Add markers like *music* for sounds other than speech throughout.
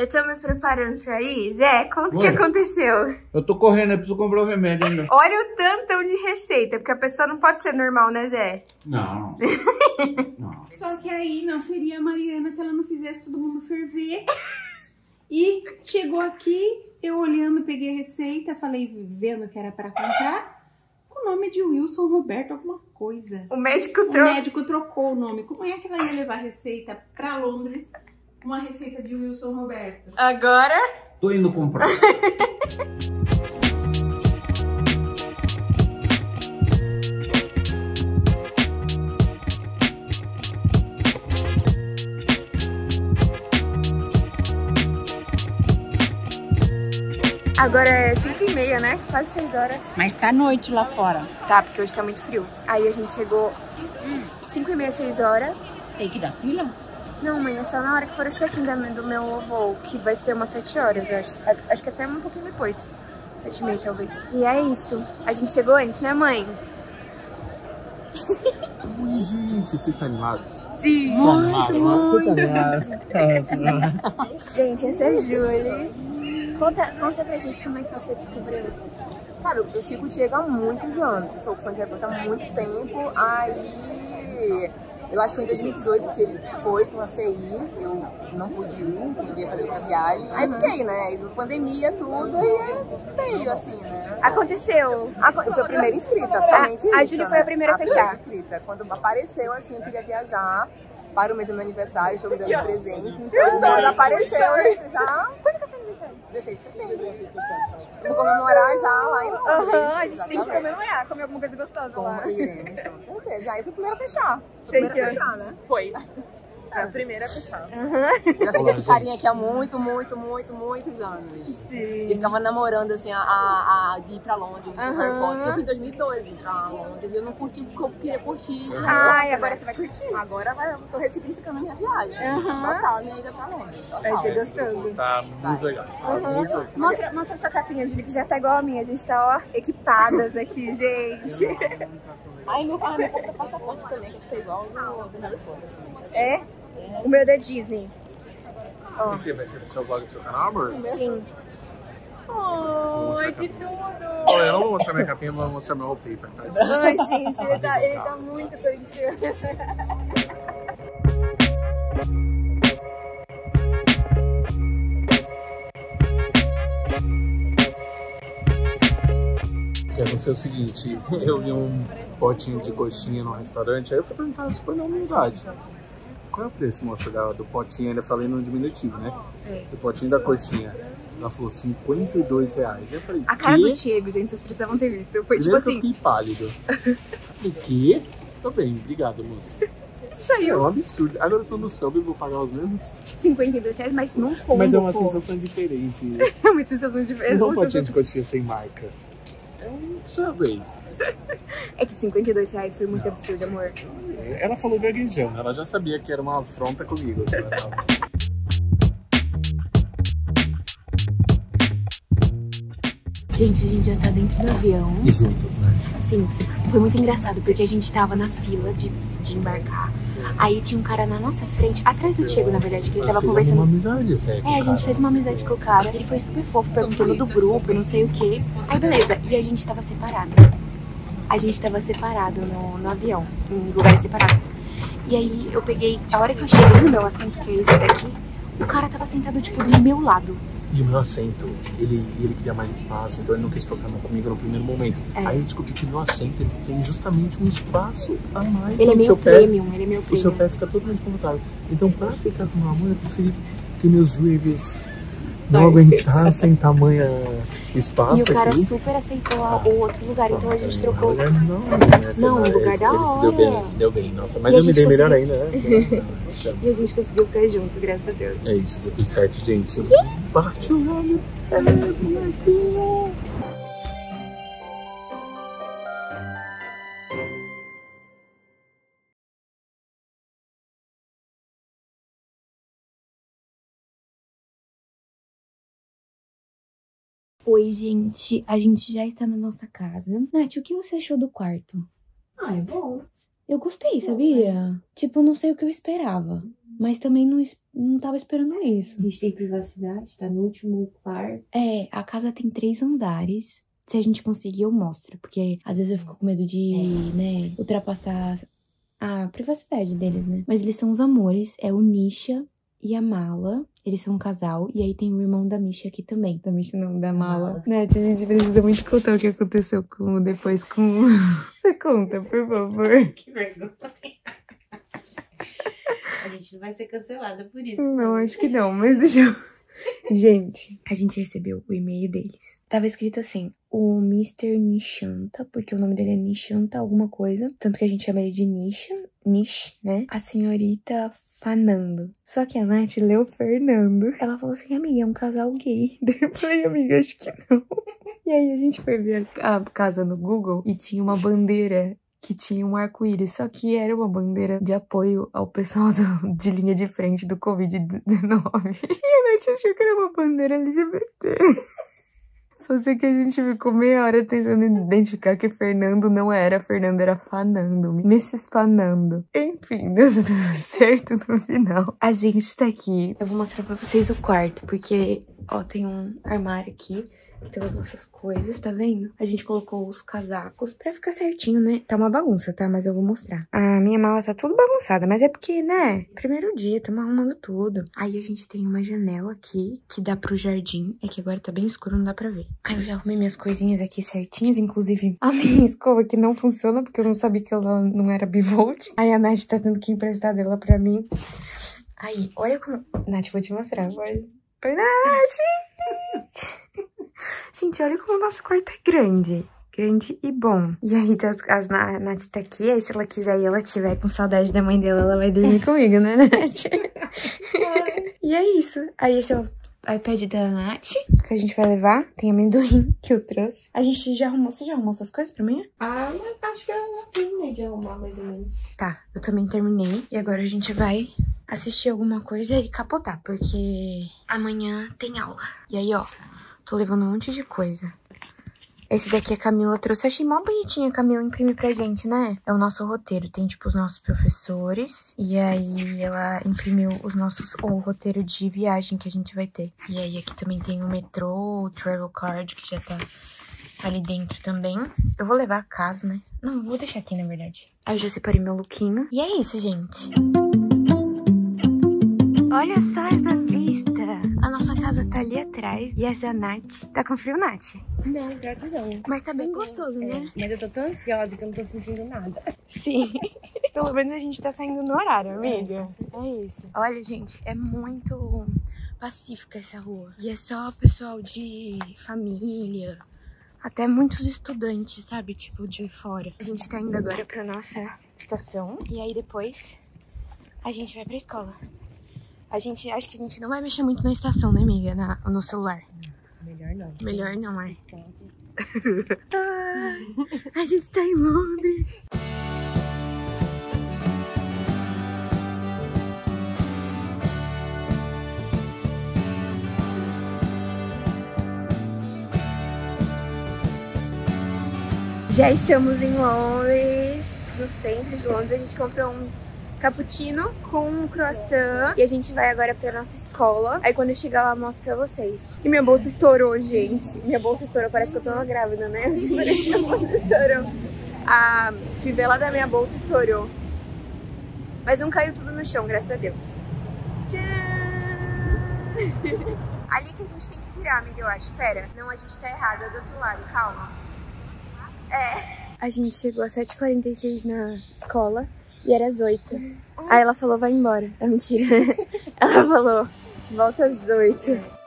Eu tô me preparando pra ir. Zé, conta o que aconteceu. Eu tô correndo, eu preciso comprar o remédio ainda. Olha o tantão de receita, porque a pessoa não pode ser normal, né, Zé? Não. *laughs* Não. Só que aí não seria a Mariana se ela não fizesse todo mundo ferver. E chegou aqui, eu olhando, peguei a receita, falei, vendo que era pra comprar, com o nome de Wilson Roberto, alguma coisa. O médico O trocou. médico trocou o nome. Como é que ela ia levar a receita pra Londres? Uma receita de Wilson Roberto. Agora, Tô indo comprar. agora é 5 e meia, né? Quase 6 horas. Mas tá noite lá fora. Tá, porque hoje tá muito frio. Aí a gente chegou 5 e meia, 6 horas. Tem que dar fila? Não, mãe, é só na hora que for o check-in do meu avô, que vai ser umas 7 horas, eu acho. Acho que até um pouquinho depois. 7 e meia, talvez. E é isso. A gente chegou antes, né, mãe? Ui, gente, vocês estão animados? Sim. Tá animado? Você tá animado? Gente, essa é a Julie. Conta, conta pra gente como é que você descobriu. Cara, eu sigo o Diego há muitos anos. Eu sou fã de Potter há muito tempo. Aí. Eu acho que foi em 2018 que ele foi com a CI. Eu não pude ir, enfim, eu ia fazer outra viagem. Aí fiquei, né? Veio pandemia, tudo, aí veio assim, né? Aconteceu. A- Eu fui a primeira inscrita, somente A- a isso, Júlia né? foi a primeira a fechar. inscrita. Quando apareceu, assim, eu queria viajar para o mês do meu aniversário, estou me dando presente. Então, quando apareceu, eu já... Quando que é seu aniversário? 16 de setembro. Vou comemorar já lá em. Aham, a gente tem que comemorar, comer alguma coisa gostosa lá. Com iremos, com certeza. Aí fui a primeira a fechar. Fui a primeira a fechar, né? Foi. Foi a primeira a fechar. Eu já segui esse carinha aqui há muito, muito, muito, muitos anos. Sim. E ficava namorando, assim, a, a, a de ir pra Londres, Aham. Harry Potter. Eu fui em 2012 pra Londres e eu não curti o que eu queria curtir. Ai, agora você vai curtir. Agora vai, eu tô ressignificando a minha viagem. Aham. Total, minha ida pra Londres. Total. Vai ser gostoso. Tá muito legal. Tá muito legal. Mostra, mostra sua capinha, Júlia, que já tá igual a minha. A gente tá, ó, equipadas aqui, *laughs* gente. Ai, meu, ah, meu passaporte também, que acho que é igual ao do, do Harry Potter. Assim. É? O meu é da Disney. Ó, Enfim, vai ser do seu blog do seu canal, amor? sim. Ai, que tudo! Olha, eu não vou mostrar minha capinha, vou mostrar meu wallpaper, tá? Ai, gente, ele tá, ele tá muito curtindo. Que aconteceu o seguinte, *laughs* eu vi um potinho de coxinha no restaurante, aí eu fui perguntar super na humildade. Qual é o preço, moça, da- do potinho? Ainda falei no diminutivo, né? Do potinho da coxinha. Ela falou 52 reais. Aí eu falei, A cara "Quê?" do Diego, gente, vocês precisavam ter visto. Foi tipo Primeiro que eu assim, fiquei pálido. Eu falei, quê? Tô bem, obrigado, moça. *laughs* É saiu um absurdo. Agora eu tô no sub e vou pagar os mesmos. 52 reais, mas não combo, Mas é uma pô. sensação diferente. *laughs* É uma sensação é Não uma um potinho sensação- de coxinha sem marca. É um Subway. É que 52 reais foi muito absurdo, amor. Ela falou gaguejando, ela já sabia que era uma afronta comigo. tava. Gente, a gente já tá dentro do avião. E juntos, né? Sim, foi muito engraçado, porque a gente tava na fila de, de embarcar. Aí tinha um cara na nossa frente, atrás do Diego, na verdade, que ele tava Fez conversando. uma amizade até. com É, a gente cara. fez uma amizade com o cara. Ele foi super fofo, perguntando do grupo, não sei o que. Aí, beleza. E a gente tava separado. A gente tava separado no, no avião, em lugares separados. E aí eu peguei, a hora que eu cheguei no meu assento, que é esse daqui, o cara tava sentado, tipo, do meu lado. E o meu assento, ele, ele queria mais espaço, então ele não quis trocar comigo no primeiro momento. É. Aí eu descobri que o meu assento ele tem justamente um espaço a mais. Ele é meio seu pé, premium, ele é meio O seu premium. pé fica totalmente confortável. Então, pra ficar com o meu amor, eu preferi que meus joelhos não aguentassem *laughs* tamanha espaço E o cara aqui. super aceitou a- o outro lugar, então a gente trocou. Não, né? Não, um lugar da ele se deu hora. bem, se deu bem. Nossa, mas E eu me dei melhor conseguiu- ainda, né? *laughs* E a gente conseguiu ficar junto, graças a Deus. É isso, deu tudo certo, gente. Bate o olho, é mesmo, Oi, gente. A gente já está na nossa casa. Nath, o que você achou do quarto? Ah, é bom. Eu gostei, sabia? Tipo, não sei o que eu esperava. Mas também não, não tava esperando isso. A gente tem privacidade, tá no último quarto. É, a casa tem três andares. Se a gente conseguir, eu mostro. Porque às vezes eu fico com medo de, né, ultrapassar a privacidade deles, né? Mas eles são os amores. É o Nisha e a Mala. Eles são um casal. E aí tem o irmão da Misha aqui também. Da Misha não, da Mala. Nath, a gente precisa muito contar o que aconteceu com depois com... *laughs* Você conta, por favor. *laughs* Que vergonha. A gente não vai ser cancelada por isso. Não, acho que não, mas deixa eu. *laughs* Gente, a gente recebeu o e-mail deles. Tava escrito assim: o Mr. Nishanta, porque o nome dele é Nishanta alguma coisa. Tanto que a gente chama ele de Nisha, Nish, né? A senhorita Fanando. Só que a Nath leu Fernando. Ela falou assim: amiga, é um casal gay. *laughs* Daí eu falei, amiga, acho que não. *laughs* E aí a gente foi ver a casa no Google e tinha uma bandeira que tinha um arco-íris, só que era uma bandeira de apoio ao pessoal do- de linha de frente do Covid-19. *laughs* E a Nath achou que era uma bandeira LGBT. Só sei que a gente ficou meia hora tentando identificar que Fernando não era Fernando, era Fanando. Mrs. Fanando. Enfim, *laughs* deu tudo certo no final. A gente tá aqui. Eu vou mostrar pra vocês o quarto, porque, ó, tem um armário aqui tem as nossas coisas, tá vendo? A gente colocou os casacos pra ficar certinho, né? Tá uma bagunça, tá? Mas eu vou mostrar. A minha mala tá tudo bagunçada, mas é porque, né? Primeiro dia, tamo arrumando tudo. Aí a gente tem uma janela aqui que dá pro jardim. É que agora tá bem escuro, não dá pra ver. Aí eu já arrumei minhas coisinhas aqui certinhas, inclusive a *laughs* minha escova que não funciona porque eu não sabia que ela não era bivolt. Aí a Nath tá tendo que emprestar dela pra mim. Aí, olha como. Nath, vou te mostrar. Olha. Oi, Nath! Gente, olha como o nosso quarto é grande. Grande e bom. E aí, as, a Nath tá aqui, aí se ela quiser e ela tiver com saudade da mãe dela, ela vai dormir comigo, né, Nath? *laughs* e é isso. Aí esse é o iPad da Nath, que a gente vai levar. Tem amendoim *laughs* que eu trouxe. A gente já arrumou, você já arrumou suas coisas pra amanhã? Ah, acho que eu terminei de arrumar mais ou menos. Tá, eu também terminei. E agora a gente vai assistir alguma coisa e capotar, porque amanhã tem aula. E aí, ó, tô levando um monte de coisa. Esse daqui a Camila trouxe. Eu achei mó bonitinho a Camila imprimir pra gente, né? É o nosso roteiro. Tem, tipo, os nossos professores. E aí ela imprimiu os nossos, o roteiro de viagem que a gente vai ter. E aí aqui também tem o metrô, o travel card, que já tá ali dentro também. Eu vou levar caso, né? Não, vou deixar aqui, na verdade. Aí eu já separei meu lookinho. E é isso, gente. Olha só essa tá ali atrás. E essa é a Nath. Tá com frio, Nath? Não, pior que não. Mas tá bem gostoso, né? Mas eu tô tão ansiosa que eu não tô sentindo nada. Sim. *laughs* Pelo menos a gente tá saindo no horário, amiga. É isso. Olha, gente, é muito pacífica essa rua. E é só pessoal de família. Até muitos estudantes, sabe? Tipo, de fora. A gente tá indo agora pra nossa estação. E aí depois a gente vai pra escola. A gente, acho que a gente não vai mexer muito na estação, né, amiga? Na, no celular. Melhor não. Melhor não, é. *laughs* Ai, a gente tá em Londres. Já estamos em Londres, no centro de Londres. A gente comprou um cappuccino com croissant e a gente vai agora pra nossa escola. Aí quando eu chegar lá, eu mostro pra vocês. E minha bolsa estourou, gente. Minha bolsa estourou, parece que eu tô grávida, né? *laughs* Parece que a bolsa estourou. A fivela da minha bolsa estourou. Mas não caiu tudo no chão, graças a Deus. Tchau! *laughs* Ali que a gente tem que virar, amiga, eu acho. Pera, não, a gente tá errado, é do outro lado, calma. É. A gente chegou às 7h46 na escola e era às 8. Aí ela falou, vai embora. É mentira. *laughs* ela falou, volta às 8.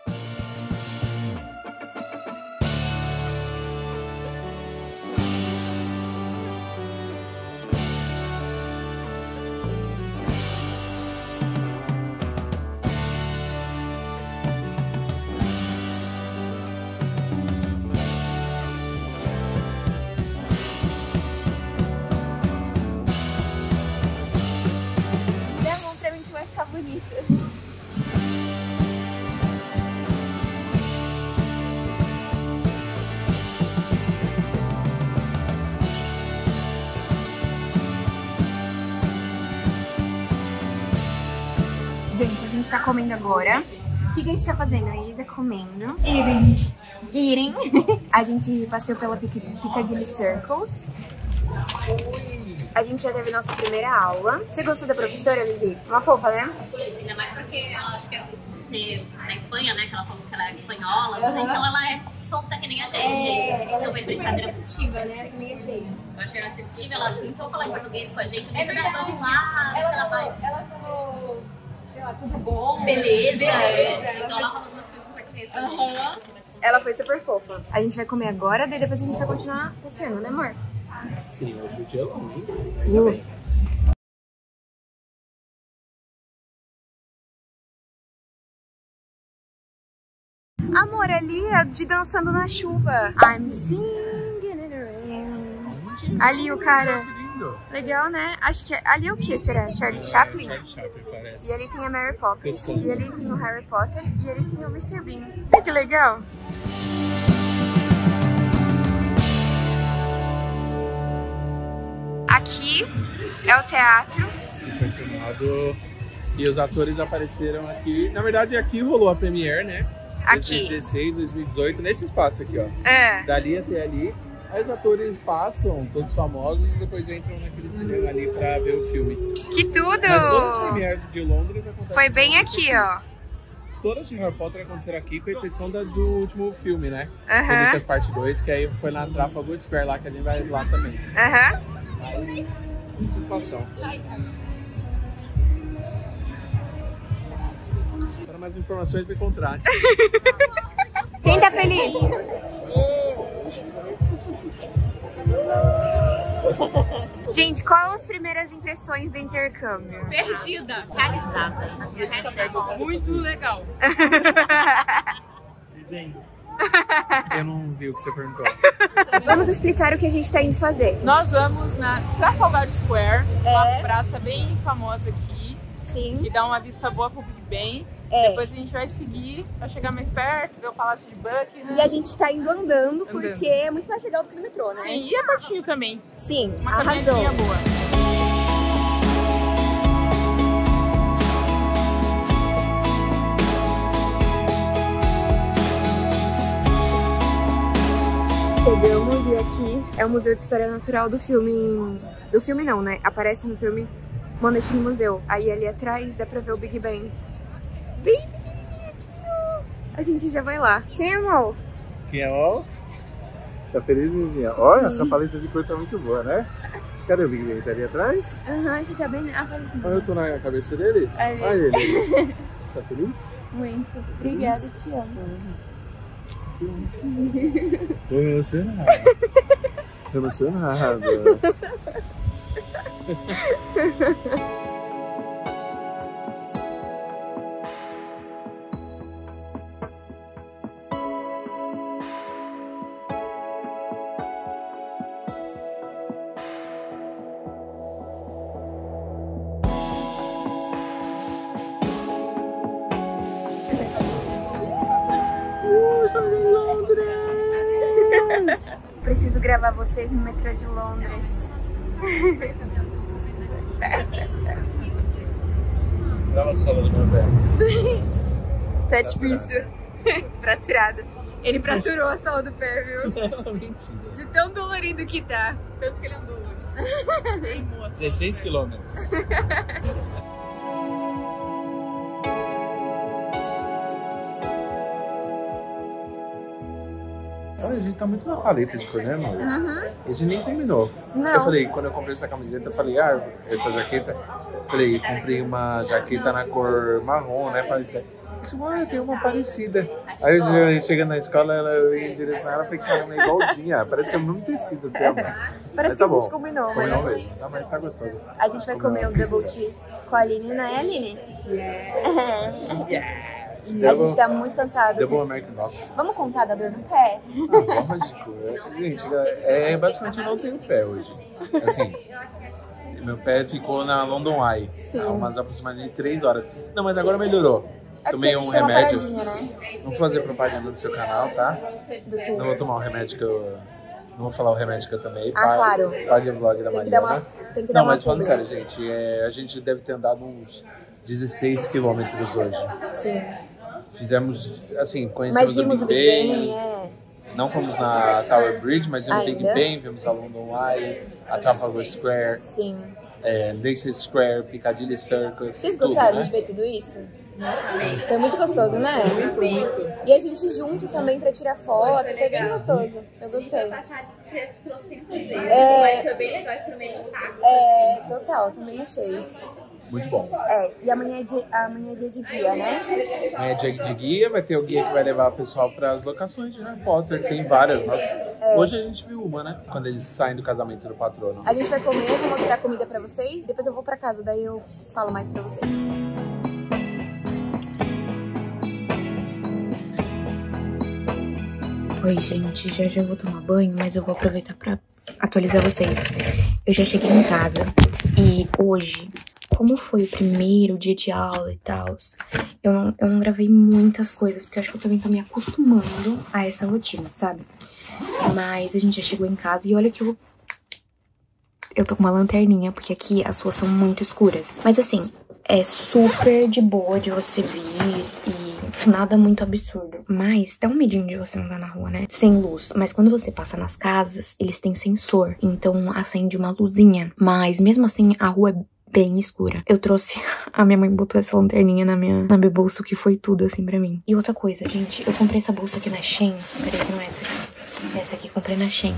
Tá comendo agora. O que, que a gente tá fazendo? A Isa comendo. Irem. Irem. *laughs* a gente passeou pela Pic- Piccadilly Circles. A gente já teve nossa primeira aula. Você gostou da professora, Vivi? Uma fofa, né? Ainda mais porque ela acho que é ser na Espanha, né? Que ela falou que ela é espanhola, tudo, então ela é solta que nem a gente. então foi brincadeira. receptiva, né? Também achei. Eu achei ela receptiva, ela tentou falar em português com a gente, eu é vamos lá, ela vai. ela falou, sei lá, tudo bom. Beleza. Então ela falou algumas coisas em português com a gente. Ela foi super fofa. A gente vai comer agora, daí depois a gente vai continuar passeando, né, amor? Sim, hoje o dia é longo, hein? Ainda bem. Amor, ali é de dançando na chuva. I'm singing in the rain. Ali o cara. Lindo. Legal, né? Acho que ali é o que será? Charlie Chaplin? Charlie Chaplin parece. E ali tem a Mary Poppins. E ali tem o Harry Potter. E ali tem o Mr. Bean. Olha que legal. Aqui é o teatro. Foi filmado e os atores apareceram aqui. Na verdade, aqui rolou a Premiere, né? Aqui. 2016, 2018, nesse espaço aqui, ó. É. Dali até ali. Aí os atores passam, todos famosos, e depois entram naquele cinema ali pra ver o filme. Que tudo! Mas todas as premieres de Londres acontecem. Foi bem aqui, ó. Todas de Harry Potter aconteceram aqui, com exceção da, do último filme, né? Aham. Relíquias Parte 2, que aí foi na Trafalgar Square lá, que a gente vai lá também. Aham. Aí, que situação. Para mais informações, me contrate. *laughs* Quem tá feliz? Gente, quais as primeiras impressões do intercâmbio? Perdida. Realizada. Muito legal. *laughs* Eu não vi o que você perguntou. Vamos explicar o que a gente tá indo fazer. Nós vamos na Trafalgar Square, É. uma praça bem famosa aqui, Sim. que dá uma vista boa pro Big Ben. É. Depois a gente vai seguir pra chegar mais perto, ver o Palácio de Buckingham. E a gente tá indo andando Andando. porque é muito mais legal do que no metrô, né? Sim, e é pertinho também. Sim, Uma arrasou. boa. Chegamos e aqui é o Museu de História Natural do filme. Do filme não, né? Aparece no filme Monetin Museu. Aí ali atrás dá pra ver o Big Ben. Bem pequenininho aqui, ó. A gente já vai lá. Quem amou? Quem é o? Tá feliz, vizinha? Olha, essa paleta de cor tá muito boa, né? Cadê o Big Ben? Tá ali atrás? Aham, você tá bem. Ah, parece Olha, eu tô na cabeça dele. Ali. Olha ele. *laughs* Tá feliz? muito. Obrigada, te amo. Tô *laughs* emocionado. Tô emocionado. Preciso gravar vocês no metrô de Londres. *laughs* Dá uma sola do meu pé. Tá difícil. *laughs* Fraturado. Ele fraturou a sola do pé, viu? *laughs* Mentira. De tão dolorido que tá. Tanto que ele andou hoje. *laughs* 16 quilômetros. A gente tá muito na paleta de cor, né, amor? A gente nem combinou. Não. Eu falei, quando eu comprei essa camiseta, eu falei, ah, essa jaqueta. Falei, comprei uma jaqueta na cor marrom, né? Falei, isso vai ter uma parecida. Aí eu eu chegando na escola, ela eu ia em direção a ela, falei, caramba, é igualzinha. Parece o mesmo tecido até, amor. *laughs* Parece Mas que tá a gente bom. combinou, Combinou né? mesmo. Tá, mas tá gostoso. A gente vai comer um double pizza. cheese com a Aline, não é, *laughs* Aline? A gente tá muito cansado. Double American Nossa. Vamos contar da dor no pé? Lógico. é- Gente, é, basicamente eu não tenho pé hoje. Assim, meu pé ficou na London Eye. Sim. Há umas aproximadamente 3 horas. Não, mas agora melhorou. É Tomei um remédio. né? Não vou fazer propaganda do seu canal, tá? Não vou tomar o remédio que eu. Não vou falar o remédio que eu tomei. Ah, claro. Pague o vlog da Tem Mariana. uma, tem que dar Não, mas falando sério, gente, é, a gente deve ter andado uns 16 quilômetros hoje. Sim. Fizemos, assim, Mas conhecemos vimos o Big Ben. É. Não fomos na Tower Bridge, mas vimos o Big? Ben, vimos a London Eye, a Trafalgar Square, Sim. é, Leicester Square, Piccadilly Circus. Vocês tudo, gostaram né? de ver tudo isso? Nossa. Foi muito gostoso, né? Muito. E a gente junto também pra tirar foto, Foi foi bem gostoso. Eu A gente gostei. passar trouxe cinco vezes, É. mas foi bem legal esse primeiro impacto. É, total, também achei. Muito bom. É, e amanhã é dia, amanhã é dia de guia, né? É dia de guia, vai ter o guia que vai levar o pessoal para as locações de Harry Potter. Tem várias, nossa. É. Hoje a gente viu uma, né? Quando eles saem do casamento do patrono. A gente vai comer, vou mostrar a comida pra vocês, depois eu vou pra casa, daí eu falo mais pra vocês. Oi, gente, já já vou tomar banho, mas eu vou aproveitar pra atualizar vocês. Eu já cheguei em casa e hoje, como foi o primeiro dia de aula e tal, eu não, eu não gravei muitas coisas, porque acho que eu também tô me acostumando a essa rotina, sabe? Mas a gente já chegou em casa e olha que eu. Eu tô com uma lanterninha, porque aqui as ruas são muito escuras. Mas assim, é super de boa de você vir e nada muito absurdo. Mas dá um medinho de você andar na rua, né? Sem luz. Mas quando você passa nas casas, eles têm sensor. Então acende uma luzinha. Mas mesmo assim, a rua é bem escura. Eu trouxe. *laughs* A minha mãe botou essa lanterninha na minha, na minha bolsa, o que foi tudo assim pra mim. E outra coisa, gente, eu comprei essa bolsa aqui na Shein. Peraí, não é essa aqui. Essa aqui comprei na Shein.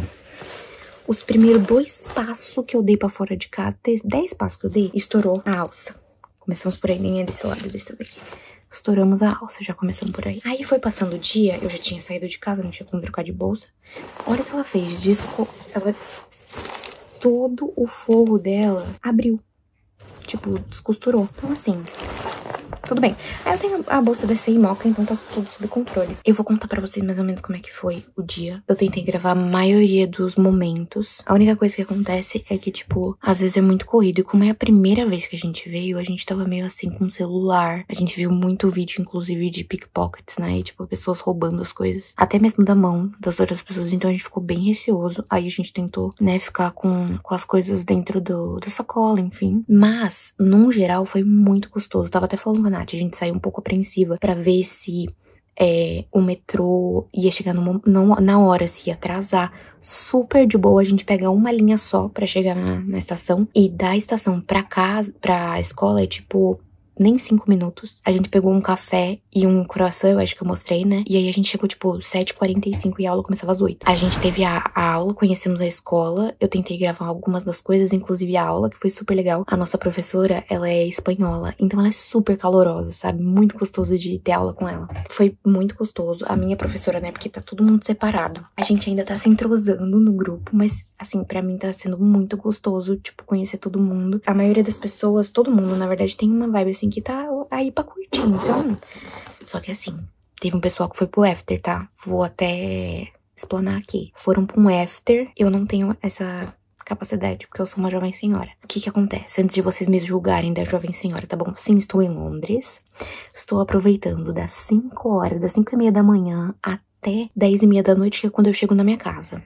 Os primeiros dois passos que eu dei pra fora de casa, dez passos que eu dei, estourou a alça. Começamos por aí, nem é desse lado, desse daqui. Estouramos a alça, já começamos por aí. Aí foi passando o dia, eu já tinha saído de casa, não tinha como trocar de bolsa. A hora que ela fez disco, ela. Todo o forro dela abriu. Tipo, descosturou. Então, assim. Tudo bem. Aí eu tenho a bolsa CI Moca, então tá tudo sob controle. Eu vou contar pra vocês mais ou menos como é que foi o dia. Eu tentei gravar a maioria dos momentos. A única coisa que acontece é que, tipo, às vezes é muito corrido. E como é a primeira vez que a gente veio, a gente tava meio assim com o celular. A gente viu muito vídeo, inclusive, de pickpockets, né? E, tipo, pessoas roubando as coisas. Até mesmo da mão das outras pessoas. Então a gente ficou bem receoso. Aí a gente tentou, né, ficar com, com as coisas dentro do, da sacola, enfim. Mas, num geral, foi muito gostoso. Tava até falando com a Nath, a gente saiu um pouco apreensiva pra ver se é, o metrô ia chegar no, na hora, se ia atrasar. Super de boa a gente pegar uma linha só pra chegar na, na estação. E da estação pra casa, pra escola é tipo nem cinco minutos. A gente pegou um café e um croissant, eu acho que eu mostrei, né? E aí a gente chegou, tipo, 7h45 e a aula começava às 8 A gente teve a, a aula, conhecemos a escola. Eu tentei gravar algumas das coisas, inclusive a aula, que foi super legal. A nossa professora, ela é espanhola, então ela é super calorosa, sabe? Muito gostoso de ter aula com ela. Foi muito gostoso. A minha professora, né? Porque tá todo mundo separado. A gente ainda tá se entrosando no grupo, mas, assim, pra mim tá sendo muito gostoso, tipo, conhecer todo mundo. A maioria das pessoas, todo mundo, na verdade, tem uma vibe, assim, que tá aí pra curtir. Então, só que assim, teve um pessoal que foi pro after, tá? Vou até explanar aqui. Foram pra um after, eu não tenho essa capacidade, porque eu sou uma jovem senhora. O que que acontece? Antes de vocês me julgarem da jovem senhora, tá bom? Sim, estou em Londres. Estou aproveitando das 5 horas, das 5 e meia da manhã até 10 e meia da noite, que é quando eu chego na minha casa.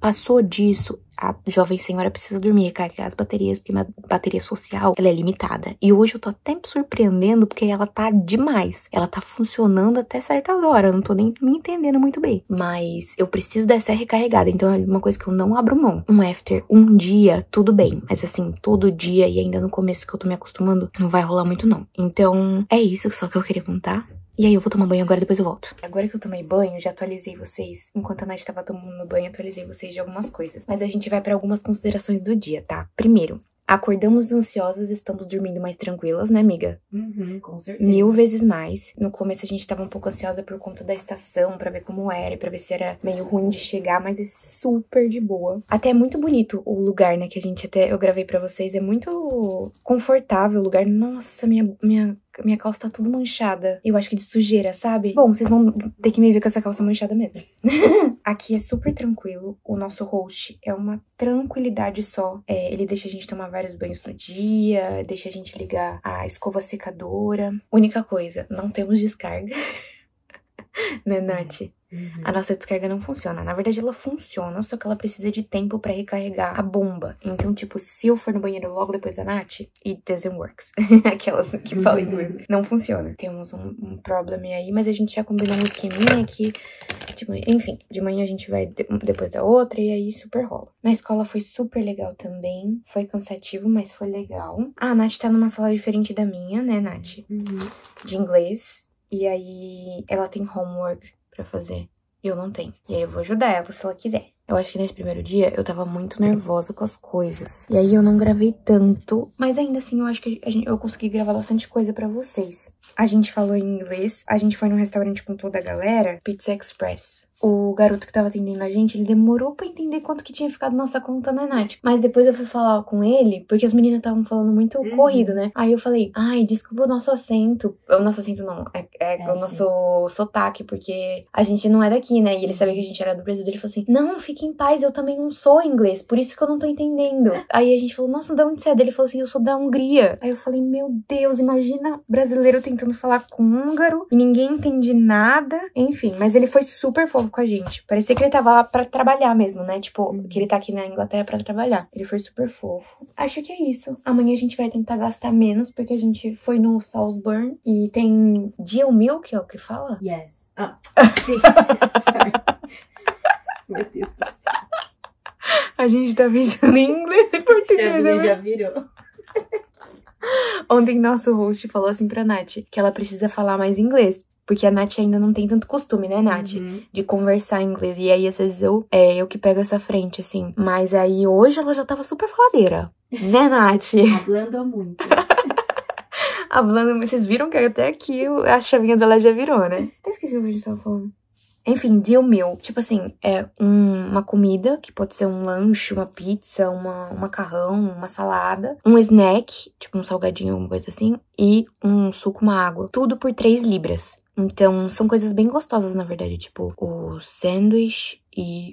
Passou disso, a jovem senhora precisa dormir, recarregar as baterias, porque minha bateria social, ela é limitada. E hoje eu tô até me surpreendendo, porque ela tá demais. Ela tá funcionando até certas horas, eu não tô nem me entendendo muito bem. Mas eu preciso dessa recarregada, então é uma coisa que eu não abro mão. Um after, um dia, tudo bem. Mas assim, todo dia e ainda no começo que eu tô me acostumando, não vai rolar muito não. Então, é isso só que eu queria contar. E aí eu vou tomar banho agora, depois eu volto. Agora que eu tomei banho, já atualizei vocês. Enquanto a Nath tava tomando banho, atualizei vocês de algumas coisas. Mas a gente vai pra algumas considerações do dia, tá? Primeiro, acordamos ansiosas, estamos dormindo mais tranquilas, né, amiga? Uhum, com certeza. Mil vezes mais. No começo a gente tava um pouco ansiosa por conta da estação, pra ver como era, pra ver se era meio ruim de chegar, mas é super de boa. Até é muito bonito o lugar, né, que a gente até eu gravei pra vocês, é muito confortável o lugar. Nossa, minha minha minha calça tá tudo manchada. Eu acho que de sujeira, sabe? Bom, vocês vão ter que me ver com essa calça manchada mesmo. *laughs* Aqui é super tranquilo. O nosso host é uma tranquilidade só. É, ele deixa a gente tomar vários banhos no dia, deixa a gente ligar a escova secadora. Única coisa, não temos descarga. *laughs* né, Nath? Uhum. A nossa descarga não funciona. Na verdade, ela funciona, só que ela precisa de tempo pra recarregar a bomba. Então, tipo, se eu for no banheiro logo depois da Nath, it doesn't works. *laughs* Aquelas que falam inglês. Não funciona. Temos um, um problema aí, mas a gente já combinou um esqueminha que, tipo, enfim, de manhã a gente vai de- depois da outra e aí super rola. Na escola foi super legal também. Foi cansativo, mas foi legal. Ah, a Nath tá numa sala diferente da minha, né, Nath? Uhum. de inglês. E aí ela tem homework pra fazer. E eu não tenho. E aí eu vou ajudar ela se ela quiser. Eu acho que nesse primeiro dia eu tava muito nervosa com as coisas. E aí eu não gravei tanto. Mas ainda assim eu acho que gente, eu consegui gravar bastante coisa pra vocês. A gente falou em inglês. A gente foi num restaurante com toda a galera. Pizza Express. O garoto que tava atendendo a gente, ele demorou pra entender quanto que tinha ficado nossa conta na Nath. Mas depois eu fui falar com ele, porque as meninas estavam falando muito Uhum. corrido, né? Aí eu falei, ai, desculpa o nosso acento. O nosso acento não, é, é É, o nosso sotaque, porque a gente não é daqui, né? E ele sabia que a gente era do Brasil. Ele falou assim, não, fique em paz, eu também não sou inglês, por isso que eu não tô entendendo. *laughs* Aí a gente falou, nossa, de onde você é? Ele falou assim, eu sou da Hungria. Aí eu falei, meu Deus, imagina brasileiro tentando falar com húngaro e ninguém entende nada. Enfim, mas ele foi super fofo com a gente. Parecia que ele tava lá pra trabalhar mesmo, né? Tipo, Uhum. que ele tá aqui na Inglaterra pra trabalhar. Ele foi super fofo. Acho que é isso. Amanhã a gente vai tentar gastar menos, porque a gente foi no Salisbury e tem Deal Milk, é o que fala? Yes. Ah, *laughs* sim. Meu Deus do céu. A gente tá pensando em inglês e português. Chavinha né? já virou. Ontem nosso host falou assim pra Nath que ela precisa falar mais inglês. Porque a Nath ainda não tem tanto costume, né, Nath? Uhum. De conversar em inglês. E aí, às vezes, eu, é, eu que pego essa frente, assim. Mas aí, hoje, ela já tava super faladeira. Né, Nath? *laughs* Hablando muito. *laughs* Hablando, vocês viram que até aqui a chavinha dela já virou, né? Até esqueci o que a gente tava falando. Enfim, deal meal. Tipo assim, é um- uma comida, que pode ser um lanche, uma pizza, uma, um macarrão, uma salada. Um snack, tipo um salgadinho, alguma coisa assim. E um suco, uma água. Tudo por 3 libras. Então, são coisas bem gostosas, na verdade. Tipo, o sanduíche e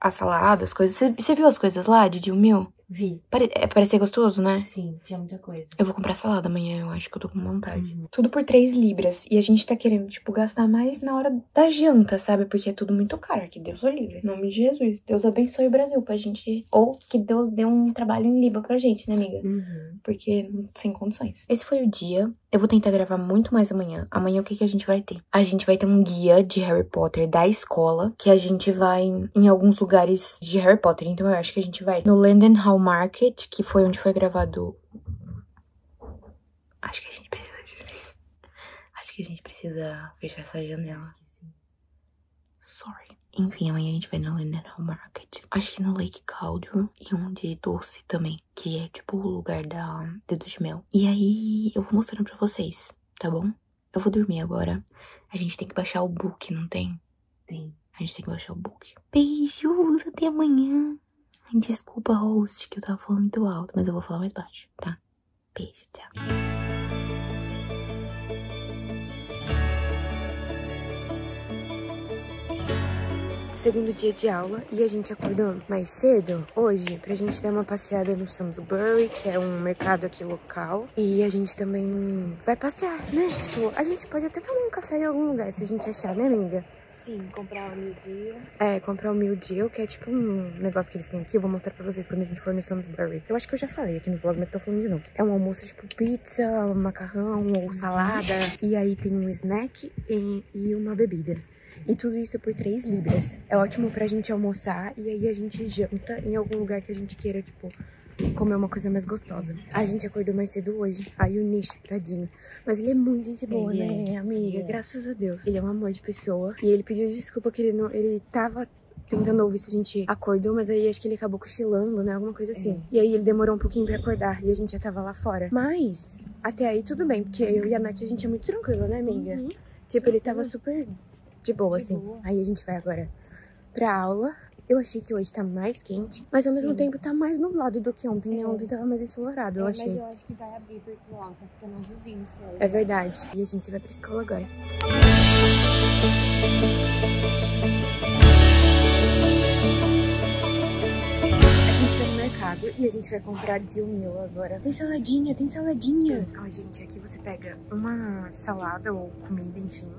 a salada, as coisas. Você- viu as coisas lá de deal meal? Vi. Pare é, parecia gostoso, né? Sim, tinha muita coisa. Eu vou comprar salada amanhã, eu acho que eu tô com vontade. Uhum. Tudo por 3 libras. E a gente tá querendo, tipo, gastar mais na hora da janta, sabe? Porque é tudo muito caro. Que Deus o livre. Em nome de Jesus. Deus abençoe o Brasil pra gente. Ou que Deus dê um trabalho em Liba pra gente, né, amiga? Uhum. Porque sem condições. Esse foi o dia. Eu vou tentar gravar muito mais amanhã. Amanhã o que, que a gente vai ter? A gente vai ter um guia de Harry Potter da escola. Que a gente vai em alguns lugares de Harry Potter. Então eu acho que a gente vai no Hall Market, que foi onde foi gravado. Acho que a gente precisa. *laughs* Acho que a gente precisa fechar essa janela. Sorry. Enfim, amanhã a gente vai no Hall Market. Acho que no Lake Cauldron e um de doce também. Que é tipo o lugar da dedo de mel. E aí eu vou mostrando pra vocês, tá bom? Eu vou dormir agora. A gente tem que baixar o book, não tem? Tem. A gente tem que baixar o book. Beijos, até amanhã. Desculpa, host, que eu tava falando muito alto, mas eu vou falar mais baixo, tá? Beijo, tchau. Segundo dia de aula e a gente acordou mais cedo hoje pra gente dar uma passeada no Salisbury, que é um mercado aqui local. E a gente também vai passear, né? Tipo, a gente pode até tomar um café em algum lugar se a gente achar, né, amiga? Sim, comprar um meio dia. É, comprar o Meal Deal, que é tipo um negócio que eles têm aqui. Eu vou mostrar pra vocês quando a gente for no Salisbury. Eu acho que eu já falei aqui no vlog, mas tô falando de novo. É um almoço tipo pizza, macarrão ou salada. E aí tem um snack e, e uma bebida. E tudo isso é por 3 libras. É ótimo pra gente almoçar e aí a gente janta em algum lugar que a gente queira, tipo, comer uma coisa mais gostosa. A gente acordou mais cedo hoje. Aí o Nish, tadinho. Mas ele é muito gente boa, Ele né, é, amiga? é. Graças a Deus. Ele é um amor de pessoa. E ele pediu desculpa que ele não. Ele tava tentando ouvir se a gente acordou, mas aí acho que ele acabou cochilando, né? Alguma coisa assim. E aí ele demorou um pouquinho pra acordar e a gente já tava lá fora. Mas, até aí tudo bem, porque eu e a Nath a gente é muito tranquila, né, amiga? Tipo, ele tava super de boa, De assim. boa. Aí a gente vai agora pra aula. Eu achei que hoje tá mais quente, mas ao mesmo Sim. tempo tá mais nublado do que ontem, né? É. Ontem tava mais ensolarado, eu É, achei. Mas eu acho que vai abrir porque ó, tá ficando azulzinho o céu. É verdade. E a gente vai pra escola agora. A gente foi no mercado e a gente vai comprar de um mil agora. Tem saladinha, tem saladinha. Ó, gente, aqui você pega uma salada ou comida, enfim,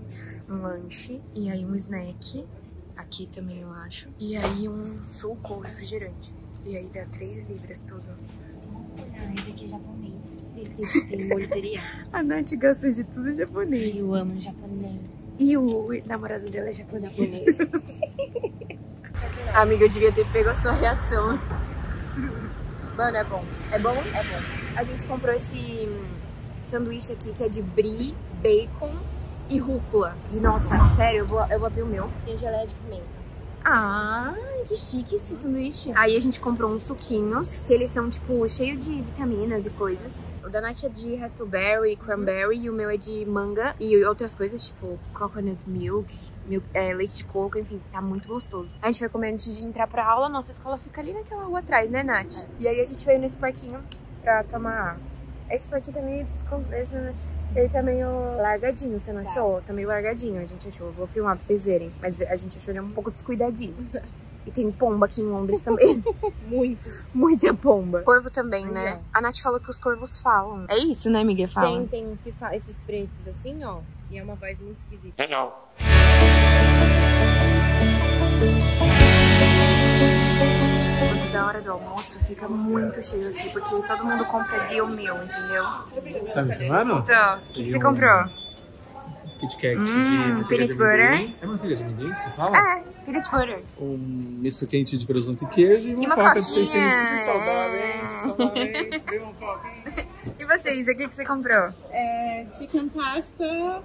um lanche e aí um snack. Aqui também eu acho. E aí um suco ou refrigerante. E aí dá 3 libras tudo. Ah, esse aqui é japonês. Tem, tem molho. A Nath gosta de tudo japonês. Eu amo japonês. E o namorado dela é japonês. *laughs* Amiga, eu devia ter pego a sua reação. Mano, é bom. É bom? É bom. A gente comprou esse sanduíche aqui que é de brie, bacon e rúcula. E nossa, sério, eu vou, eu vou abrir o meu. Tem geleia de pimenta. Ah, que chique esse sanduíche. Aí a gente comprou uns suquinhos, que eles são, tipo, cheios de vitaminas e coisas. O da Nath é de raspberry, cranberry, e o meu é de manga e outras coisas, tipo coconut milk, milk é, leite de coco, enfim, tá muito gostoso. A gente vai comer antes de entrar pra aula, nossa escola fica ali naquela rua atrás, né, Nath? E aí a gente veio nesse parquinho pra tomar água. Esse parquinho também, né? Ele tá meio largadinho, você não achou? Tá meio largadinho, a gente achou. Eu vou filmar pra vocês verem. Mas a gente achou ele um pouco descuidadinho. E tem pomba aqui em Londres também. *laughs* Muito. Muita pomba. Corvo também, né? A Nath falou que os corvos falam. É isso, né, Miguel? Fala. Tem, tem uns que falam, esses pretos assim, ó. E é uma voz muito esquisita. Quando da hora do almoço fica muito cheio aqui, porque todo mundo compra dia o meu, entendeu? Tá me filmando? Então, o que, que você um- comprou? Kit Kat Hum, de manteiga peanut de butter. amendoim. É manteiga de amendoim que se fala? Ah, peanut butter. Um misto quente de presunto e queijo e uma, E uma coca de coquinha. 600 Saudável, hein? Saudável, hein? Coca? E vocês, o que, que você comprou? É, chicken pasta,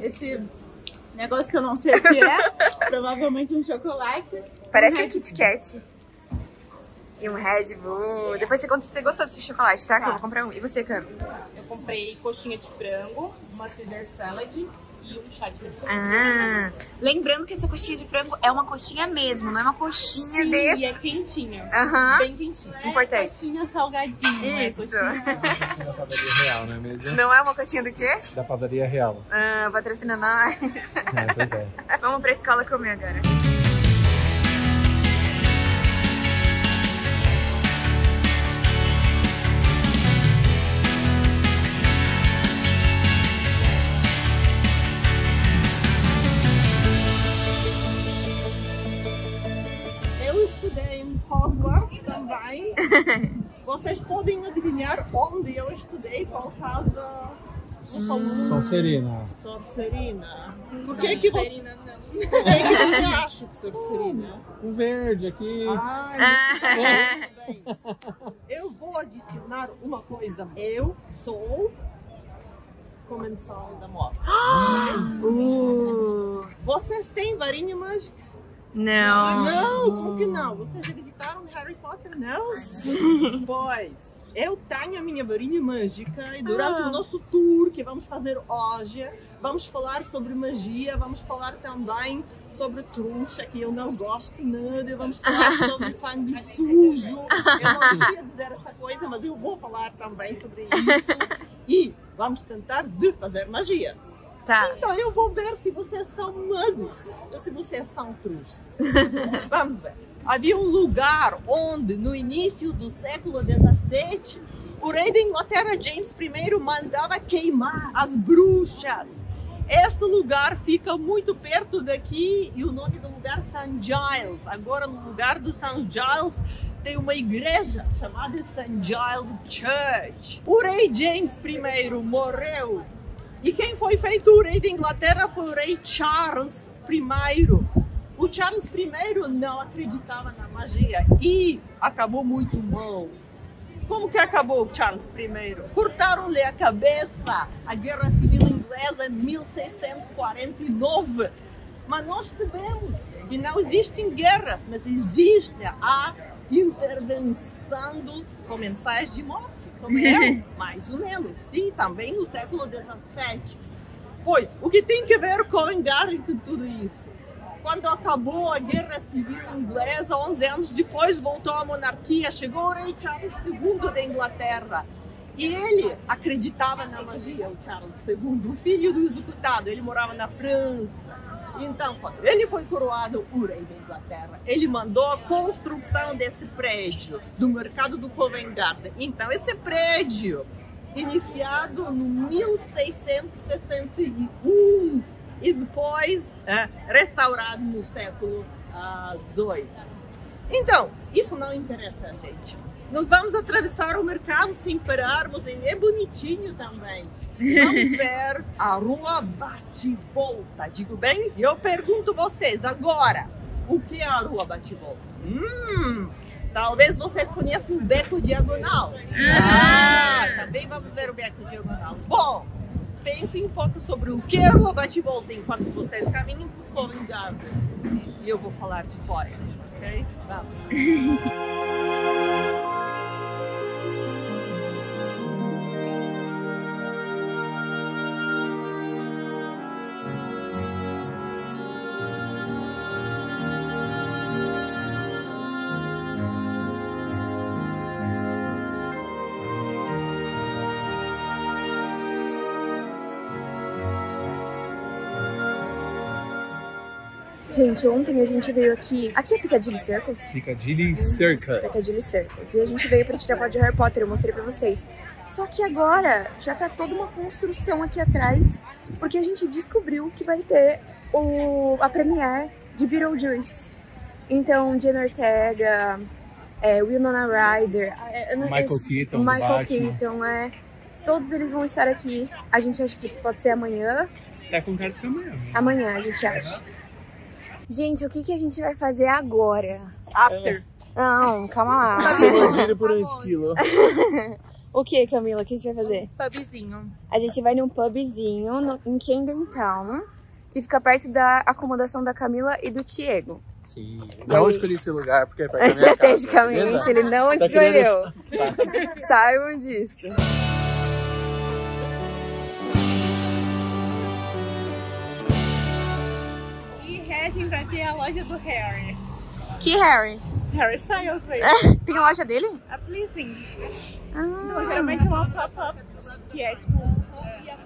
esse negócio que eu não sei o que é, *laughs* provavelmente um chocolate. Parece Um um Kit Kat. E um Red Bull. Depois você conta se você gostou desse chocolate, tá? Que eu vou comprar um. E você, Cam? Eu comprei coxinha de frango, uma Caesar salad e um chá de missão. Ah, lembrando que essa coxinha de frango é uma coxinha mesmo, não é uma coxinha Sim, de... e é quentinha. Aham. Bem quentinha. Importante. É coxinha salgadinha. Isso. É coxinha... Da padaria real, não é mesmo? Não é uma coxinha do quê? Da padaria real. Ah, patrocina nós. É, pois é. *laughs* Vamos pra escola comer agora. São Serena. Sorcerina. Por que que você, *laughs* por que que você acha que Sorcerina? Um verde aqui. Ai, bem. Eu vou adicionar uma coisa. Eu sou comensal da morte. *gasps* Uh, Vocês têm varinha mágica? não. Não, como que não? Vocês já visitaram Harry Potter? Não? Pois, eu tenho a minha varinha mágica e durante Ah. o nosso tour que vamos fazer hoje, vamos falar sobre magia, vamos falar também sobre trouxa, que eu não gosto nada, vamos falar *laughs* sobre sangue sujo. Eu não queria dizer essa coisa, mas eu vou falar também sobre isso. E vamos tentar de fazer magia. Tá. Então eu vou ver se vocês são magos ou se vocês são trouxas. *laughs* Vamos ver. Havia um lugar onde, no início do século XVII, o rei da Inglaterra, James I, mandava queimar as bruxas. Esse lugar fica muito perto daqui e o nome do lugar é St. Giles. Agora, no lugar do St. Giles, tem uma igreja chamada St. Giles Church. O rei James I morreu e quem foi feito o rei da Inglaterra foi o rei Charles I. O Charles I não acreditava na magia e acabou muito mal. Como que acabou o Charles I? Cortaram-lhe a cabeça. A Guerra Civil Inglesa em 1649. Mas nós sabemos que não existem guerras, mas existe a intervenção dos comensais de morte, como eu, *laughs* mais ou menos. Sim, também no século XVII. Pois, o que tem que ver com o engarre com tudo isso? Quando acabou a Guerra Civil Inglesa, 11 anos depois voltou a monarquia, chegou o rei Charles II da Inglaterra. E ele acreditava na magia, o Charles II, o filho do executado. Ele morava na França. Então, ele foi coroado o rei da Inglaterra, ele mandou a construção desse prédio do mercado do Covent Garden. Então, esse prédio, iniciado no 1661 e depois é, restaurado no século XVIII. Então, isso não interessa a gente. Nós vamos atravessar o mercado sem pararmos, e é bonitinho também. Vamos *laughs* ver a rua Bate-Volta, digo bem? E eu pergunto vocês agora, o que é a rua Bate-Volta? Hum, talvez vocês conheçam o Beco Diagonal. Ah, também vamos ver o Beco Diagonal. Bom, pensem um pouco sobre o que é a rua Bate-Volta enquanto vocês caminham por Covent Garden. E eu vou falar depois, ok? Vamos. *laughs* Gente, ontem a gente veio aqui. Aqui é Piccadilly Circus? Piccadilly Circus. Piccadilly Circus. E a gente veio pra tirar foto de Harry Potter, eu mostrei pra vocês. Só que agora já tá toda uma construção aqui atrás, porque a gente descobriu que vai ter o, a premiere de Beetlejuice. Então, Jenna Ortega, é, Winona Ryder, é, não- Michael Keaton, do Michael Batman. Keaton, é. Todos eles vão estar aqui. A gente acha que pode ser amanhã. Tá com cara de ser amanhã. Amanhã, a gente acha. Gente, o que, que a gente vai fazer agora? After. Não, calma lá. *laughs* Explodiram por um esquilo. o que, Camila? O que a gente vai fazer? Pubzinho. A gente vai num pubzinho no, em Camden Town, que fica perto da acomodação da Camila e do Diego. Sim. Não escolhi esse lugar porque é perto da minha casa, Estrategicamente, ele não Tá querendo escolheu. *laughs* Saibam disso. A loja do Harry. Que Harry? Harry Styles, *laughs* velho. Tem a loja dele? A Pleasing. Ah, Então, geralmente é uma pop-up, que é tipo,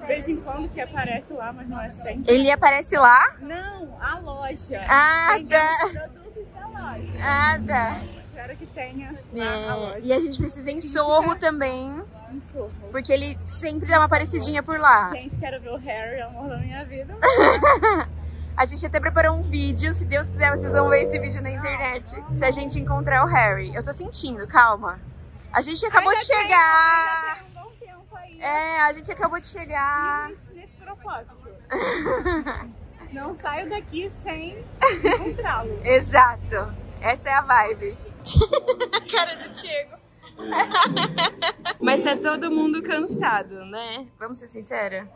de vez em quando que aparece lá, mas não é sempre. Ele aparece lá? Não, a loja. Ah, Vendendo tá. os produtos da loja. Ah, tá. Espero que tenha a É, loja. e a gente precisa em Sorro também, Em Sorro. porque ele sempre dá uma parecidinha por lá. Gente, quero ver o Harry, amor da minha vida. *laughs* A gente até preparou um vídeo, se Deus quiser vocês vão ver esse vídeo na internet. Se a gente encontrar o Harry. Eu tô sentindo, calma. A gente acabou de chegar. Tem um bom tempo aí É, a gente acabou de chegar. nesse propósito. Não saio daqui sem encontrá-lo. *laughs* Exato. Essa é a vibe. *laughs* Cara do Diego. Mas tá todo mundo cansado, né? Vamos ser sinceros?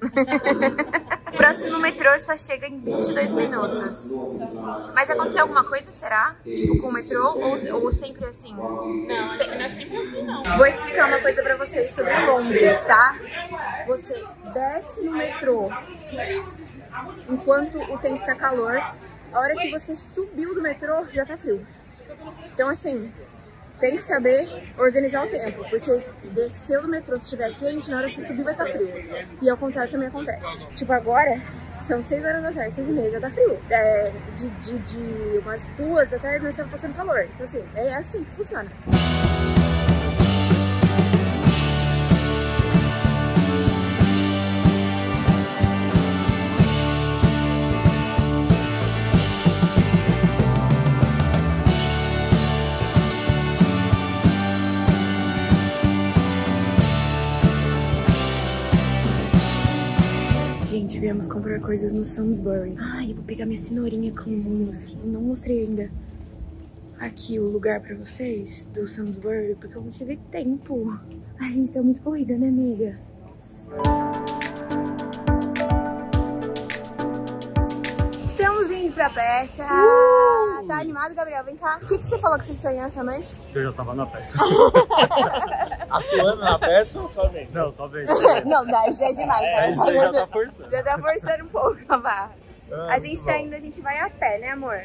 *laughs* O próximo metrô só chega em 22 minutos. Mas aconteceu alguma coisa, será? Tipo, com o metrô ou, ou sempre assim? Não, não é sempre assim, não. Vou explicar uma coisa pra vocês sobre Londres, tá? Você desce no metrô enquanto o tempo tá calor. A hora que você subiu do metrô, já tá frio. Então, assim, tem que saber organizar o tempo. Porque desceu do metrô, se estiver quente, na hora que você subir vai estar frio. E ao contrário também acontece. Tipo, agora são 6 horas da tarde, 6 e meia, já tá frio. É, de, de, de umas duas da tarde nós estamos passando calor. Então, assim, é assim que funciona. Viemos comprar coisas no Sainsbury. Ai, eu vou pegar minha cenourinha com não mostrei ainda aqui o lugar pra vocês do Sainsbury, porque eu não tive tempo. A gente tá muito corrida, né, amiga? Estamos indo pra peça. Tá animado, Gabriel? Vem cá. O que, que você falou que você sonhou essa noite? Eu já tava na peça. *laughs* Atuando na peça ou só vendo? Não, só vez. *laughs* Não, dá, já é demais. É, isso aí já tá forçando. Já tá forçando um pouco a barra. Ah, A gente tá indo, a gente vai a pé, né, amor?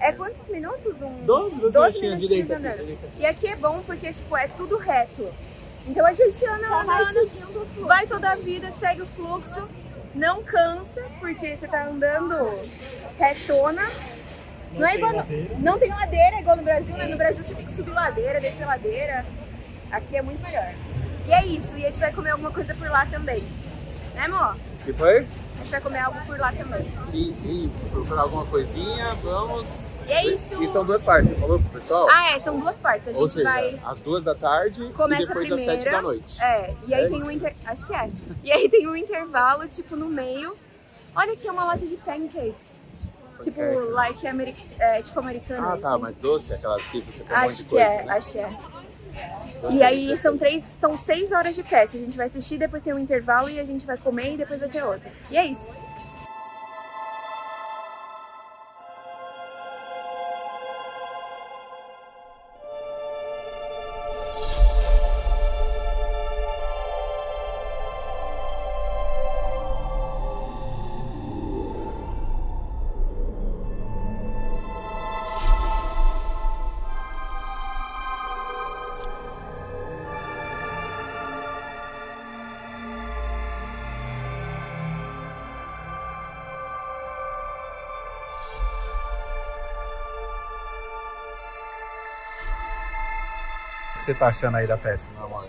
É quantos minutos? Um... 12, 12 12 minutinhos, direita, andando. direita. E aqui é bom porque, tipo, é tudo reto. Então a gente anda, Só vai seguindo o fluxo. vai toda a vida, segue o fluxo. Não cansa, porque você tá andando retona. Não, é igual. no- Não tem ladeira, igual no Brasil, né? No Brasil você tem que subir ladeira, descer ladeira. Aqui é muito melhor. E é isso, e a gente vai comer alguma coisa por lá também. Né, amor? que foi? A gente vai comer algo por lá também. Sim, sim. Procurar alguma coisinha, vamos. E é isso. E são duas partes, você falou pro pessoal? Ah, é, são duas partes. A gente Ou seja, vai. às duas da tarde Começa e depois às sete da noite. É, e aí É tem isso? um inter... Acho que é. E aí tem um intervalo, tipo, no meio. Olha aqui, é uma loja de pancakes. Tipo, like americ... é, tipo americana. Ah, tá, assim. mas doce, aquelas que você põe um monte Acho de que coisa, é, né? acho que é. E aí são três, são seis horas de peça. A gente vai assistir, depois tem um intervalo e a gente vai comer e depois vai ter outro. E é isso. Você tá achando aí da peça, meu amor?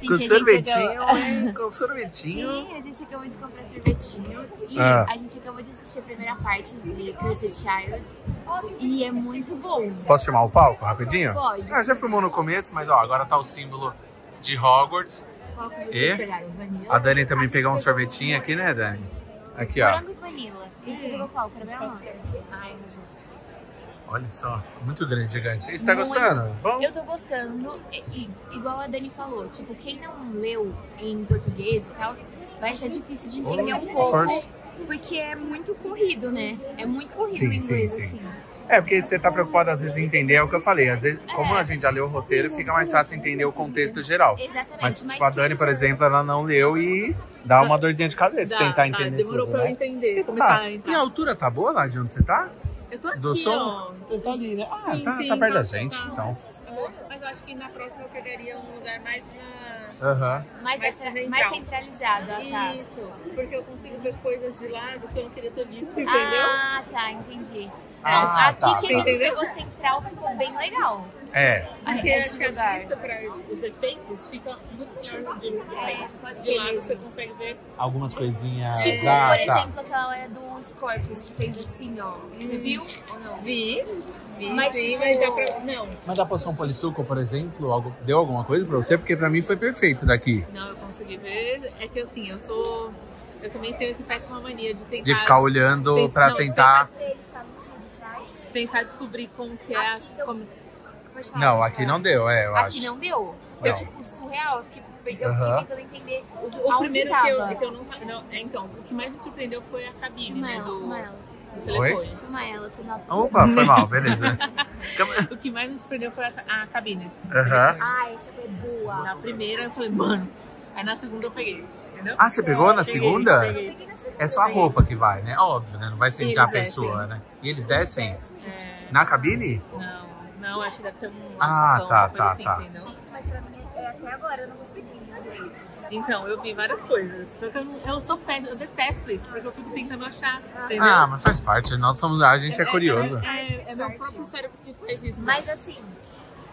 Gente, Com sorvetinho, acabou- hein? Com sorvetinho. Sim, a gente acabou de comprar sorvetinho. E Ah. a gente acabou de assistir a primeira parte de Cursed Child. E é muito bom. Posso chamar o palco rapidinho? Pode. Ah, já filmou no começo, mas ó, agora tá o símbolo de Hogwarts. Qual que vocês E? pegaram? Vanilla? A Dani também pegou um sorvetinho aqui, né, Dani? Aqui, ó. Morango e vanilla. E você pegou qual? Caramelo? Ai, arrasou. Olha só, muito grande, gigante. E você tá Muito. gostando? Bom? Eu tô gostando, e, e- igual a Dani falou, tipo, quem não leu em português e tal, vai achar difícil de entender um pouco, Poxa. porque é muito corrido, né? É muito corrido Sim, o sim, inglês, sim. assim. É, porque você tá preocupado às vezes em entender, é o que eu falei. Às vezes, como a gente já leu o roteiro, fica mais fácil entender o contexto geral. Exatamente. Mas, mas tipo, a Dani, por exemplo, ela não leu e dá uma dorzinha de cabeça Dá, tentar tá, entender demorou tudo, pra eu né? entender, E começar tá. a E entrar. a altura tá boa lá de onde você tá? Eu tô aqui, Do som? ó. Você tá ali, né? Ah, Sim, tá, sim, tá perto da tá- gente, tá. então. Mas eu acho que na próxima eu pegaria um lugar mais na... Aham. Mais, Mais central. mais centralizado, ah, tá. Isso, porque eu consigo ver coisas de lado que eu não queria ter visto, entendeu? Ah, tá, entendi. Ah, Aqui tá, que a gente tá. pegou central ficou bem legal. É. Acho que a lugar. vista para os efeitos fica muito melhor de, de, É, pode de lado, mesmo. você consegue ver. Algumas coisinhas. Tipo, ah, por tá. exemplo, aquela é do Scorpius que fez assim, ó. Você viu ou não? Vi, vi, Mas, sim, tipo, mas dá pra... Não, Mas da poção polissuco, por exemplo, algo- deu alguma coisa pra você? Porque pra mim foi perfeito daqui. não, eu consegui ver. É que assim, eu sou... Eu também tenho essa péssima mania de tentar... De ficar olhando Tem- pra não, tentar. Tentar descobrir como que é... a- Como... Falar, Não, aqui não deu, é, eu Aqui acho. não deu. Não. Foi tipo surreal. Eu fiquei, eu fiquei tentando entender O, aonde o primeiro que eu, tava. que eu não, não... é, Então, o que mais me surpreendeu foi a cabine, Filma né, ela, do, ela. do telefone. Filma ela ela Opa, foi mal, beleza. *laughs* O que mais me surpreendeu foi a, a cabine. Aham. Ah, essa foi boa. Na primeira eu falei, mano. Aí na segunda eu peguei, entendeu? Ah, você pegou na Peguei, segunda? peguei. É só a roupa que vai, né? Óbvio, né? Não vai sentir a descem. pessoa, né? E eles descem? É, Na cabine? não, não, acho que deve ter um Ah, tá, tá, assim, tá. entendeu? Gente, mas pra mim, é, até agora eu não consegui direito. Então, eu vi várias coisas. Eu, sou péssima, eu detesto isso, porque eu fico tentando achar, entendeu? Ah, mas faz parte. Nós somos, a gente é curioso. É, é, é meu próprio cérebro que faz isso. Mas assim,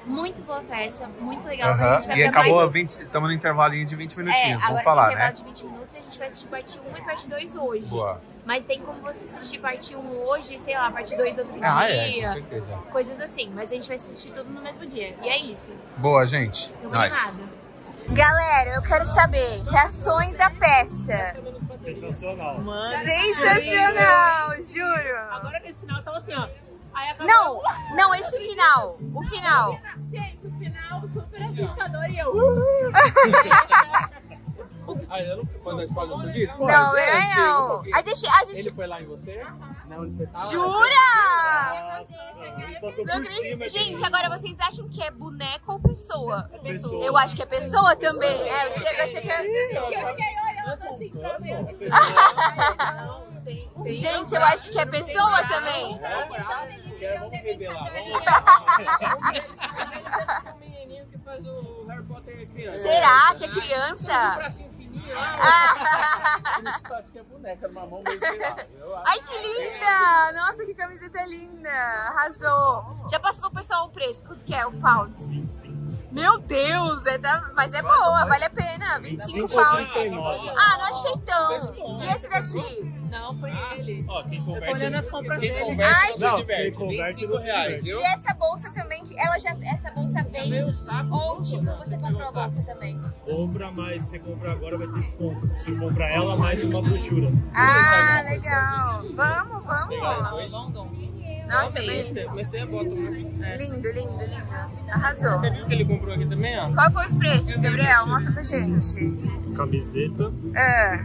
muito boa peça, muito legal. Gente vai E acabou, mais... 20, estamos no intervalinho de 20 minutinhos, é, vamos falar, tem né? intervalo de 20 minutos e a gente vai assistir parte 1 e parte 2 hoje. Boa. Mas tem como você assistir parte 1 hoje, sei lá, parte 2 outro Ah, dia. é, com certeza. Coisas assim, mas a gente vai assistir tudo no mesmo dia. E é isso. Boa, gente. Tô Nós. animada. Galera, eu quero saber reações da peça. Sensacional. Mano, Sensacional, juro. agora nesse final eu tava assim, ó. Não, não, esse final. O final. Gente, o final super assustador e eu. Ah, eu não? Não, melhor não. A gente, a gente. foi lá em você? Não, onde você tava? Jura? Ele Não acredito. Gente, agora vocês acham que é boneco ou pessoa? pessoa. Eu acho que é pessoa também. É, eu achei que era. Gente, eu acho que é pessoa também. Vamos revelar. É. Será que é criança? Ah, é Ai, que linda! Nossa, que camiseta linda! Arrasou! Já passou pro pessoal o preço? Quanto que é o pound? Meu Deus, é da... mas é boa, vale a pena. 25 pounds. 39. Ah, não achei tão. E esse daqui? Não, foi ele. Ó, quem Eu tô converte, olhando as compras quem dele. converte Ai, não diverte. Quem converte 25 não se reais, viu? E essa bolsa também, que ela já, essa bolsa vem ou tipo você comprou a bolsa também? Compra, mas se você comprar agora vai ter desconto. Se comprar ela, mais uma brochura. Ah, legal. Vamos, vamos. Nossa, bem Mas tem a bota, né? lindo, lindo, lindo. Arrasou. Você viu que ele comprou aqui também, ó? Qual foi os preços, Gabriel? Mostra pra gente. Camiseta, É,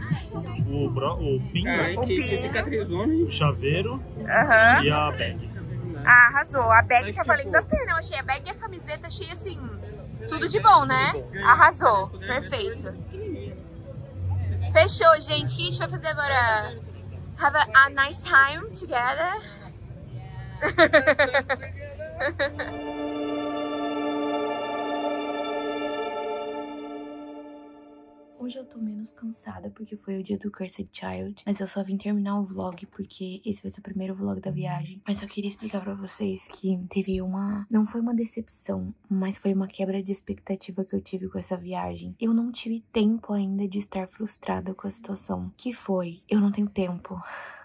o, bro, o pin, Cara, O que, pin. que cicatrizou, né? o chaveiro aham. e a bag. Ah, arrasou. A bag Mas, tá valendo a pena. Eu achei a bag e a camiseta, achei assim, tudo de bom, né? Arrasou. Perfeito. Fechou, gente. O que a gente vai fazer agora? Have a, a nice time together. *laughs* Hoje eu tô menos cansada porque foi o dia do Cursed Child, mas eu só vim terminar o vlog porque esse vai ser o primeiro vlog da viagem. Mas eu queria explicar pra vocês que teve uma, não foi uma decepção, mas foi uma quebra de expectativa que eu tive com essa viagem. Eu não tive tempo ainda de estar frustrada com a situação, que foi, eu não tenho tempo.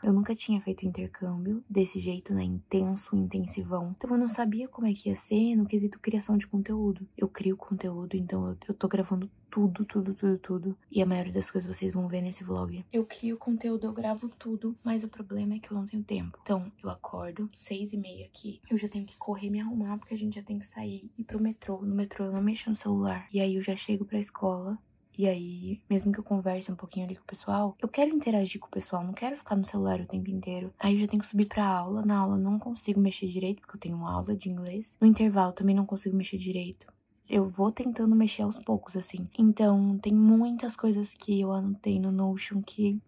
Eu nunca tinha feito intercâmbio desse jeito, né? Intenso, intensivão. Então eu não sabia como é que ia ser no quesito criação de conteúdo. Eu crio conteúdo, então eu, eu tô gravando tudo, tudo, tudo, tudo. E a maioria das coisas vocês vão ver nesse vlog. Eu crio conteúdo, eu gravo tudo, mas o problema é que eu não tenho tempo. Então eu acordo, seis e meia aqui. Eu já tenho que correr me arrumar, porque a gente já tem que sair e ir pro metrô. No metrô eu não mexo no celular. E aí eu já chego pra escola. E aí, mesmo que eu converse um pouquinho ali com o pessoal, eu quero interagir com o pessoal, não quero ficar no celular o tempo inteiro. Aí eu já tenho que subir pra aula. Na aula não consigo mexer direito, porque eu tenho uma aula de inglês. No intervalo também não consigo mexer direito. Eu vou tentando mexer aos poucos, assim. Então, tem muitas coisas que eu anotei no Notion que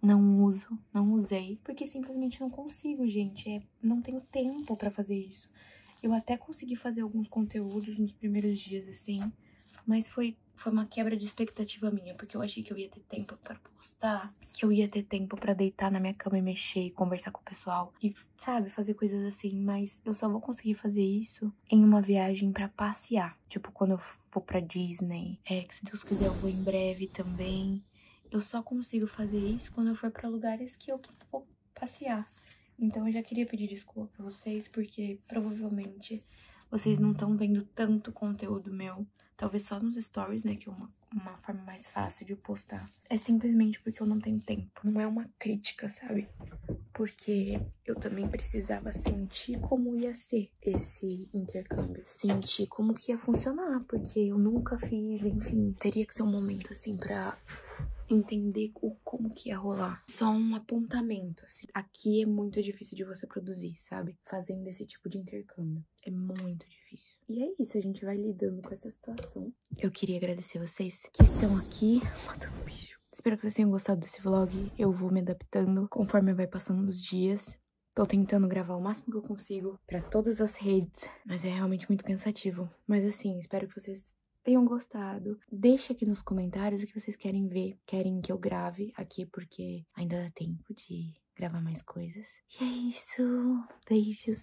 não uso, não usei, porque simplesmente não consigo, gente. É, não tenho tempo pra fazer isso. Eu até consegui fazer alguns conteúdos nos primeiros dias, assim, mas foi, foi uma quebra de expectativa minha, porque eu achei que eu ia ter tempo para postar, que eu ia ter tempo para deitar na minha cama e mexer, e conversar com o pessoal e, sabe, fazer coisas assim, mas eu só vou conseguir fazer isso em uma viagem para passear, tipo quando eu for para Disney, é que se Deus quiser eu vou em breve também. Eu só consigo fazer isso quando eu for para lugares que eu vou passear. Então eu já queria pedir desculpa pra vocês, porque provavelmente vocês não estão vendo tanto conteúdo meu. Talvez só nos stories, né? Que é uma, uma forma mais fácil de postar. É simplesmente porque eu não tenho tempo. Não é uma crítica, sabe? Porque eu também precisava sentir como ia ser esse intercâmbio. Sentir como que ia funcionar. Porque eu nunca fiz, enfim. Teria que ser um momento assim pra entender o, como que ia rolar. Só um apontamento, assim. Aqui é muito difícil de você produzir, sabe? Fazendo esse tipo de intercâmbio. É muito difícil. E é isso, a gente vai lidando com essa situação. Eu queria agradecer vocês que estão aqui *laughs* matando bicho. Espero que vocês tenham gostado desse vlog. Eu vou me adaptando conforme vai passando os dias. Tô tentando gravar o máximo que eu consigo pra todas as redes, mas é realmente muito cansativo. Mas assim, espero que vocês tenham gostado. Deixa aqui nos comentários o que vocês querem ver. Querem que eu grave aqui, porque ainda dá tempo de gravar mais coisas. E é isso. Beijos.